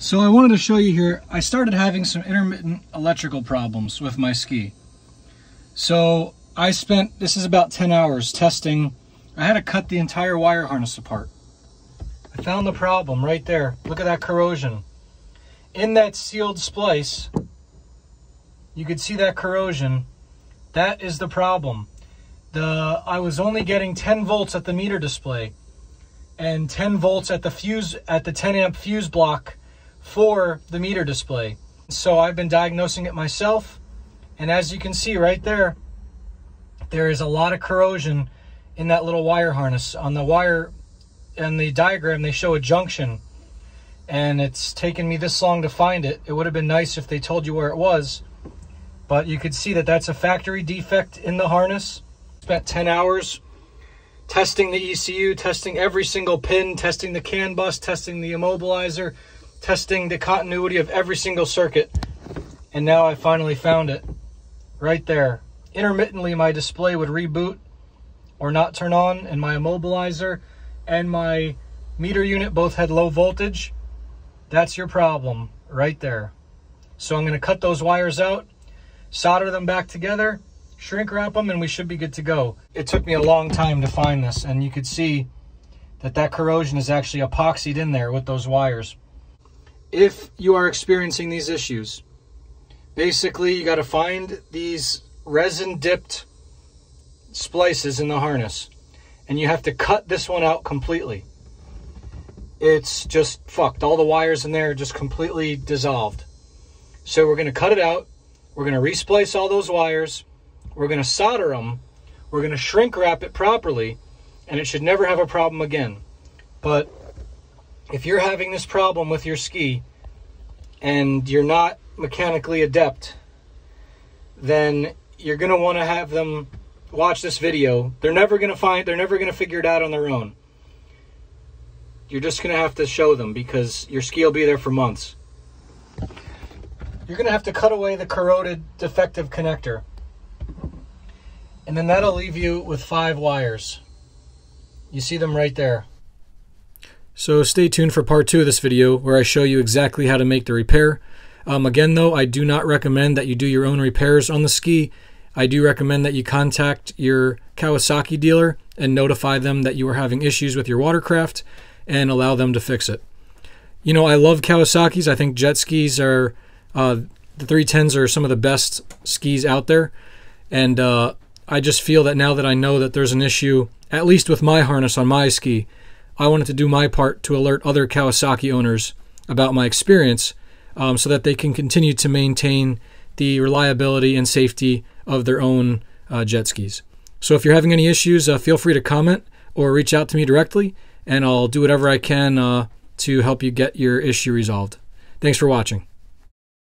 So I wanted to show you here, I started having some intermittent electrical problems with my ski. So I spent, this is about 10 hours testing. I had to cut the entire wire harness apart. I found the problem right there. Look at that corrosion. In that sealed splice, you could see that corrosion. That is the problem. The I was only getting 10 volts at the meter display and 10 volts at the fuse at the 10 amp fuse block for the meter display. So I've been diagnosing it myself. And as you can see right there, there is a lot of corrosion in that little wire harness. On the wire, in the diagram, they show a junction. And it's taken me this long to find it. It would have been nice if they told you where it was. But you could see that that's a factory defect in the harness. Spent 10 hours testing the ECU, testing every single pin, testing the CAN bus, testing the immobilizer, testing the continuity of every single circuit. And now I finally found it right there. Intermittently, my display would reboot or not turn on, and my immobilizer and my meter unit both had low voltage. That's your problem right there. So I'm going to cut those wires out, solder them back together, shrink wrap them, and we should be good to go. It took me a long time to find this, and you could see that that corrosion is actually epoxied in there with those wires if you are experiencing these issues. Basically, you got to find these resin dipped splices in the harness and you have to cut this one out completely. It's just fucked. All the wires in there are just completely dissolved. So we're going to cut it out. We're going to resplice all those wires. We're going to solder them. We're going to shrink wrap it properly and it should never have a problem again. But if you're having this problem with your ski and you're not mechanically adept, then you're going to want to have them watch this video. They're never going to find, they're never going to figure it out on their own. You're just going to have to show them because your ski will be there for months. You're going to have to cut away the corroded defective connector. And then that'll leave you with five wires. You see them right there. So stay tuned for part two of this video where I show you exactly how to make the repair. Um, again though, I do not recommend that you do your own repairs on the ski. I do recommend that you contact your Kawasaki dealer and notify them that you are having issues with your watercraft and allow them to fix it. You know, I love Kawasaki's. I think jet skis are, uh, the 310s are some of the best skis out there. And uh, I just feel that now that I know that there's an issue, at least with my harness on my ski, I wanted to do my part to alert other Kawasaki owners about my experience um, so that they can continue to maintain the reliability and safety of their own uh, jet skis. So if you're having any issues, uh, feel free to comment or reach out to me directly, and I'll do whatever I can uh, to help you get your issue resolved. Thanks for watching.